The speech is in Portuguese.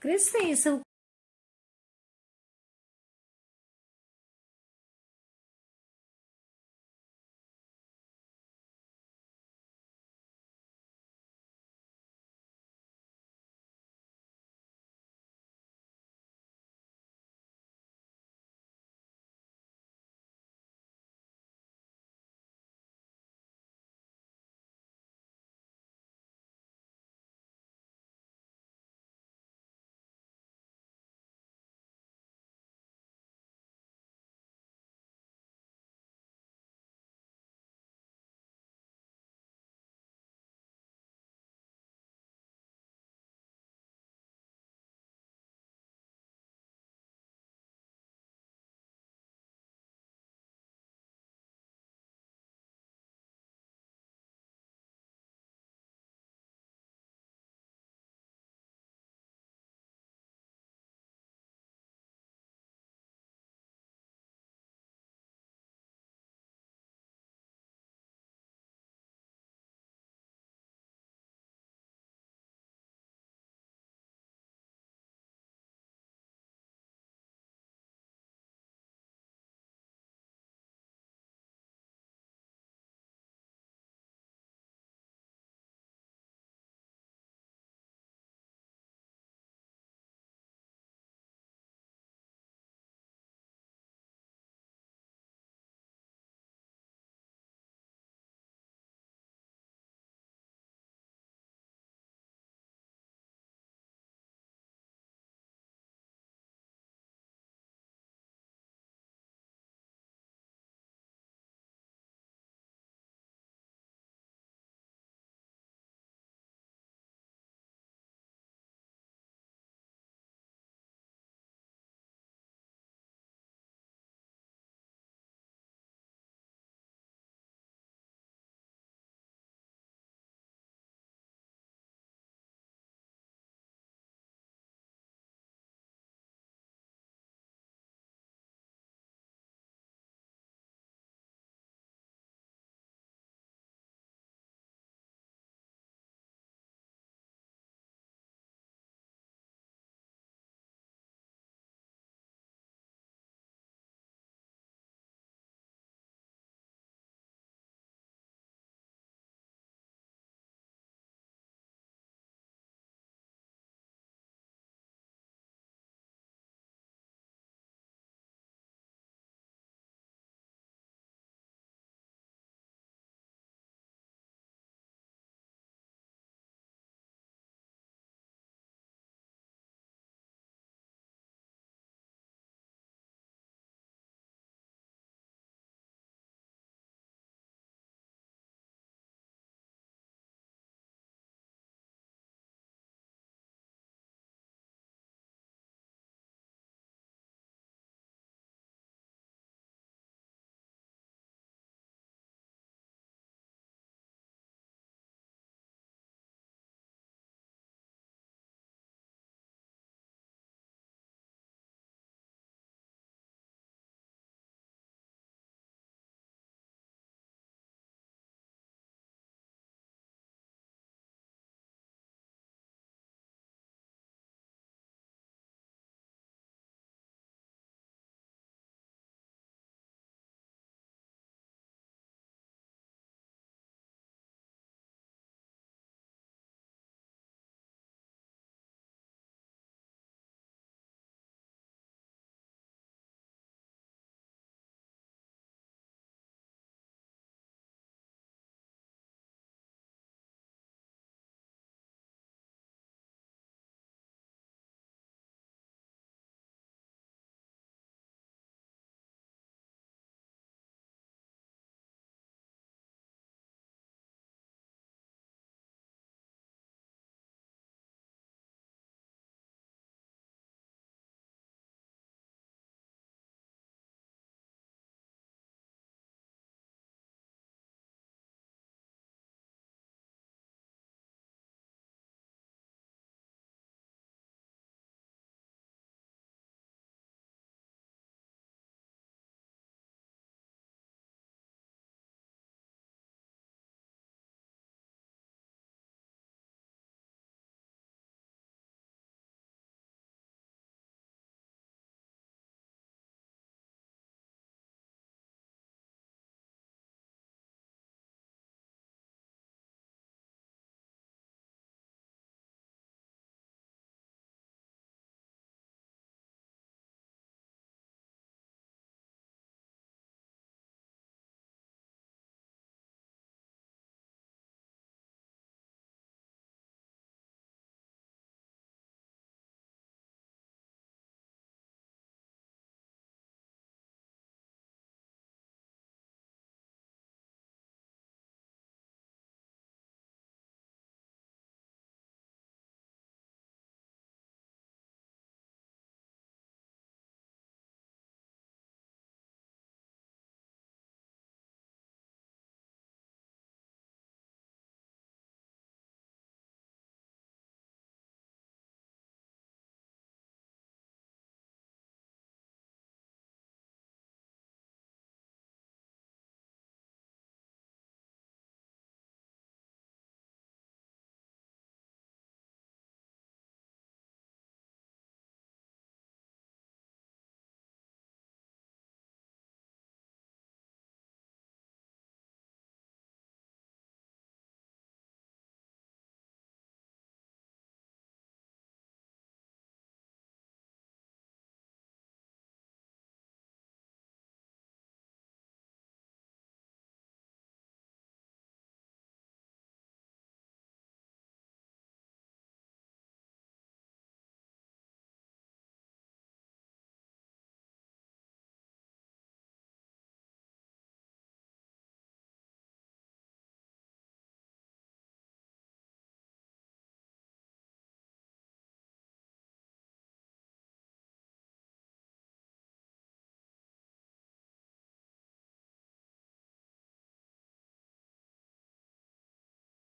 crescer